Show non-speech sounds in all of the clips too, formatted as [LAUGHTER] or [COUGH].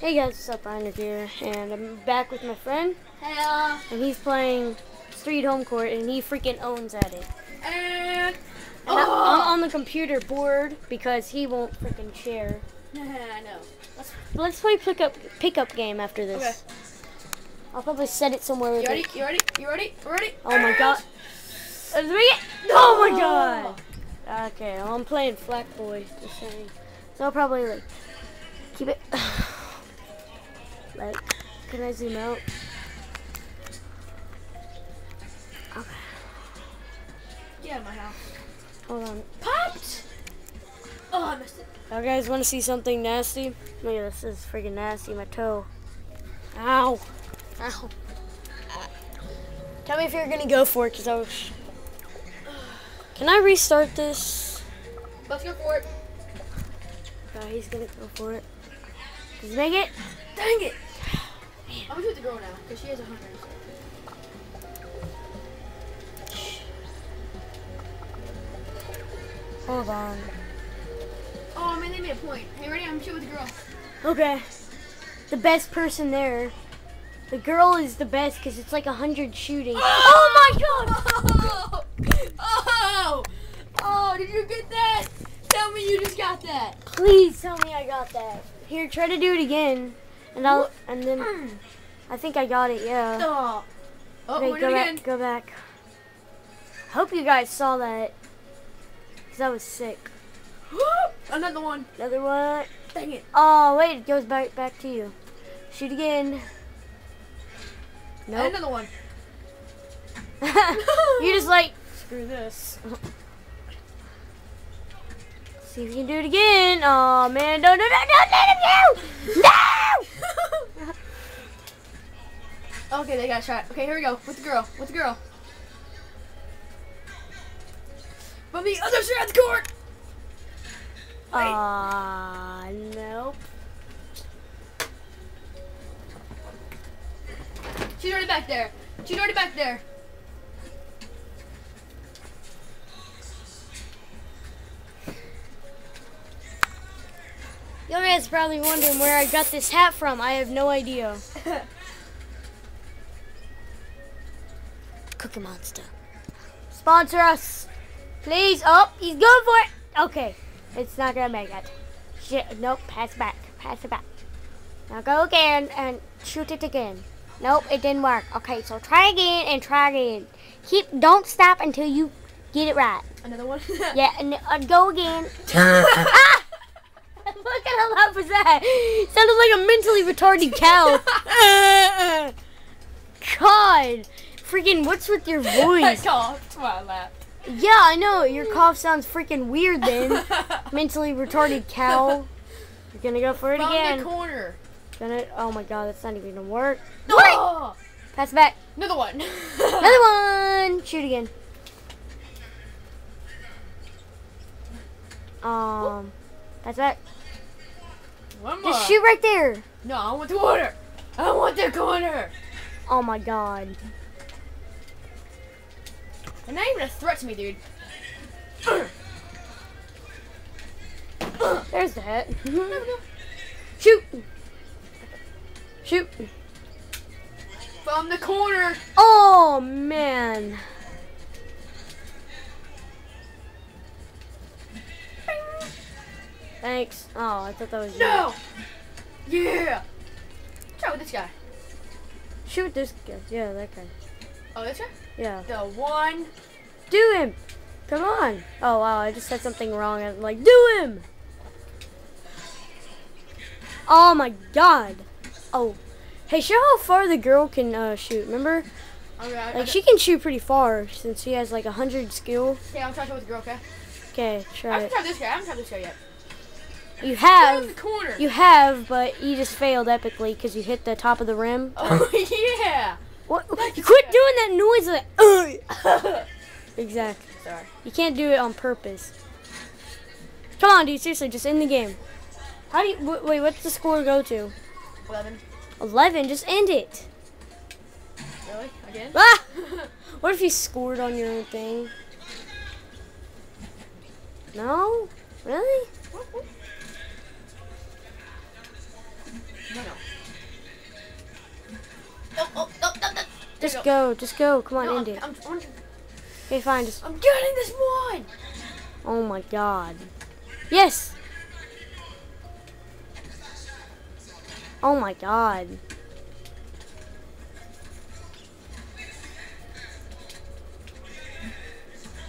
Hey guys, what's up? Ryan here, and I'm back with my friend, Hello. and he's playing Street Homecourt, and he freaking owns at it. And And I- I'm oh. on the computer board because he won't freaking share. [LAUGHS] I know. Let's let's play pickup pickup game after this. Okay. I'll probably set it somewhere. You ready? it. You ready? You ready? You ready? Oh my god! Let's make it! Oh my Oh. god! Okay, well, I'm playing Flat Boy. Just saying. So I'll probably like keep it. [LAUGHS] like, can I zoom out? Okay. Get out of my house. Hold on. Popped. Oh, I missed it. Y'all guys want to see something nasty? Oh, Look at this. Is freaking nasty. My toe. Ow. Ow. Tell me if you're gonna go for it, cause I was. [SIGHS] Can I restart this? Let's go for it. No, he's gonna go for it. Does he make it? Dang it. I'm gonna shoot the girl now because she has a hundred. Hold on. Oh man, they made a point. Hey, ready? I'm shooting with the girl. Okay. The best person there. The girl is the best because it's like a hundred shooting. [GASPS] Oh my god! [LAUGHS] Oh! Oh! Did you get that? Tell me you just got that. Please tell me I got that. Here, try to do it again, and I'll and then I think I got it. Yeah. Oh. Oh, Okay, go back. again. Go back. Hope you guys saw that. Cause that was sick. [GASPS] Another one. Another one. Dang it. Oh wait, it goes back back to you. Shoot again. And Nope. another one. [LAUGHS] you just like [LAUGHS] screw this. [LAUGHS] See if you can do it again. Oh man, no, no, no, no, no, no, [LAUGHS] no! Okay, they got shot. Okay, here we go. With the girl. With the girl. From the other side of the court. Ah, nope. She's already back there. She's already back there. You guys probably wondering where I got this hat from. I have no idea. [LAUGHS] Cookie Monster. Sponsor us. Please. Oh, he's going for it. Okay. It's not going to make it. Shit. Nope. Pass it back. Pass it back. Now go again and shoot it again. Nope, it didn't work. Okay, so try again and try again. Keep, don't stop until you get it right. Another one. [LAUGHS] Yeah, and uh, go again. [LAUGHS] ah! What kind of laugh was that? Sounded like a mentally retarded cow. [LAUGHS] God, freaking, what's with your voice? [LAUGHS] I coughed while I laughed. Yeah, I know. Your cough sounds freaking weird then. [LAUGHS] Mentally retarded cow. You're gonna go for it From again. the corner. Gonna. Oh my God, that's not even gonna work. Oh! Pass back. Another one. Another one. Shoot again. Um, pass it back. One more. Just shoot right there. No, I want the corner. I want the corner. Oh my God. And not even a threat to me, dude. There's the hat. [LAUGHS] Shoot. Shoot. From the corner. Oh man. Thanks. Oh, I thought that was you. No. Yeah. Try with this guy. Shoot this guy. Yeah, that guy. Oh, this guy? Yeah. The one. Do him. Come on. Oh wow, I just said something wrong. I'm like, do him. Oh my god. Oh. Hey, show how far the girl can uh, shoot. Remember? Okay, I, Like she can shoot pretty far since she has like a hundred skill. Okay, I'm trying to with the girl, okay? Okay, try I haven't it. tried this guy. I haven't tried this guy yet. You have, corner. you have, but you just failed epically because you hit the top of the rim. Oh, [LAUGHS] yeah. What? That's You quit doing that noise. Like, [LAUGHS] exactly. Sorry. You can't do it on purpose. Come on, dude. Seriously, just end the game. How do you? w- Wait, what's the score go to? 11. Eleven. Just end it. Really? Again? Ah! [LAUGHS] What if you scored on your own thing? No? Really? Just go. Just go. Come on, No, end I'm, it. I'm, I'm, Okay, fine. Just. I'm getting this one. Oh my god. Yes. Oh my god.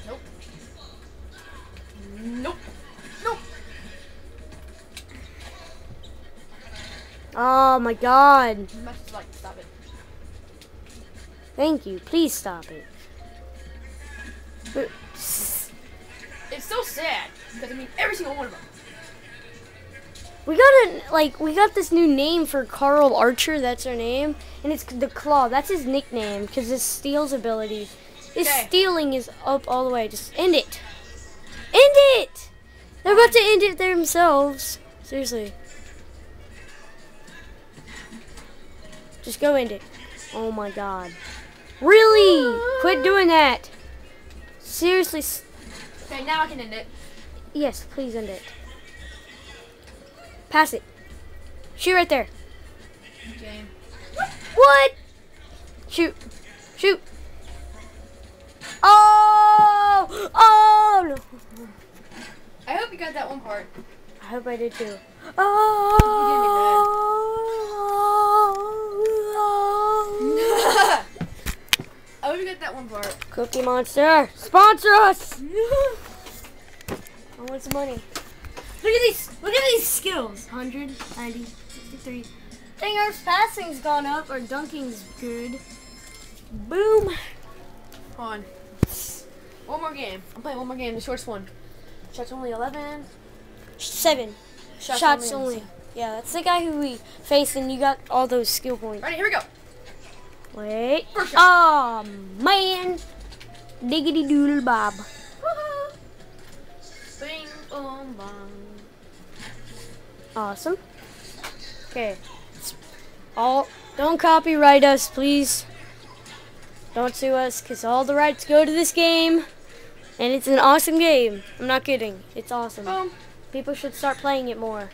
Nope. Nope. Nope. Oh my god. Thank you. Please stop it. It's so sad because I mean every single one of them. We got a like we got this new name for Carl Archer. That's her name, and it's the Claw. That's his nickname because his steals ability. His Okay. stealing is up all the way. Just end it. End it. They're about to end it themselves. Seriously. Just go end it. Oh my god. Really? Quit doing that. Seriously. Okay, now I can end it. Yes, please end it. Pass it. Shoot right there. Game. What? Shoot. Shoot. Oh! Oh! No. I hope you got that one part. I hope I did too. Oh! I hope you got that one part. Cookie Monster, sponsor us! [LAUGHS] I want some money. Look at these. Look at these skills. 100, 90, 63. Dang, our passing's gone up. Our dunking's good. Boom. Hold on. One more game. I'm playing one more game, the shortest one. Shots only 11. Seven. Shots, Shots only. Yeah, that's the guy who we faced, and you got all those skill points. All right, here we go. Wait. Oh, um, man. Diggity doodle bob. [LAUGHS] Bing, boom, bong. Awesome. Okay. All don't copyright us, please. Don't sue us, cause all the rights go to this game, and it's an awesome game. I'm not kidding. It's awesome. Boom. People should start playing it more.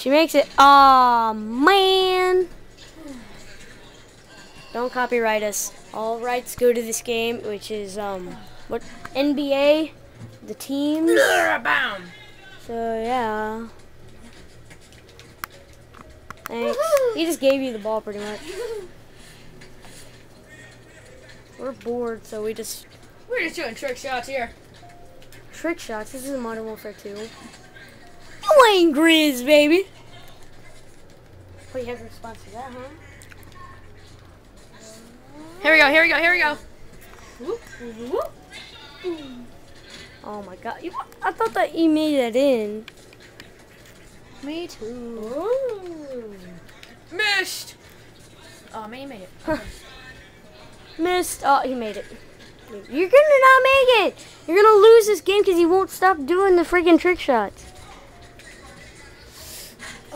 She makes it. Aw, man. Don't copyright us. All rights go to this game, which is um what NBA, the teams. Bam. So yeah. Thanks. He just gave you the ball pretty much. We're bored, so we just We're just doing trick shots here. trick shots. This is Modern Warfare 2. You ain't Grizz, baby. Oh, you have to respond to that, huh? Here we go, here we go, here we go. Oh my god. You, I thought that you made that in. Me too. Missed. Oh, man, you made it. Missed. Oh, he made it. You're gonna not make it. You're gonna lose this game because he won't stop doing the freaking trick shots.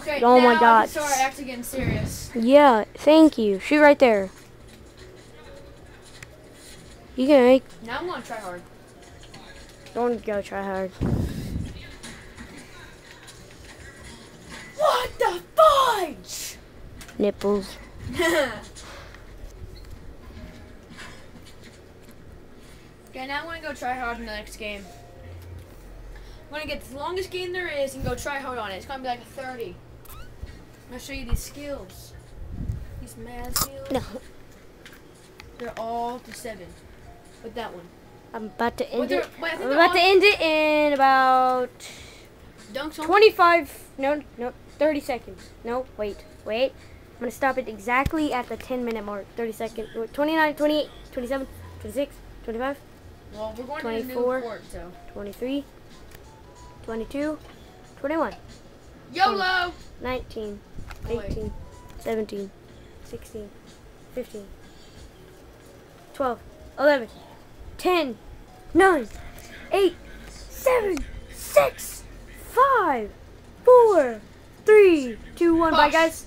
Okay, Oh my God. start actually getting serious. Yeah, thank you. Shoot right there. You can make. Now I'm gonna try hard. Don't go try hard. What the fudge? Nipples. [LAUGHS] okay, now I'm gonna go try hard in the next game. I'm gonna get the longest game there is and go try hard on it. It's gonna be like a 30. I'm gonna show you these skills. These mad skills. No, They're all to seven. With that one. I'm about to end it. but I think I'm about to end it in about Dunks 25. No, no, 30 seconds. No, wait, wait. I'm gonna stop it exactly at the 10 minute mark. 30 seconds. 29, 28, 27, 26, 25. Well, we're going to 24. the new court, so. 23, 22, 21, YOLO! 19, Oh, wait. 18, 17, 16, 15, 12, 11, 10, 9, 8, 7, 6, 5, 4, 3, 2, 1. Bye, guys.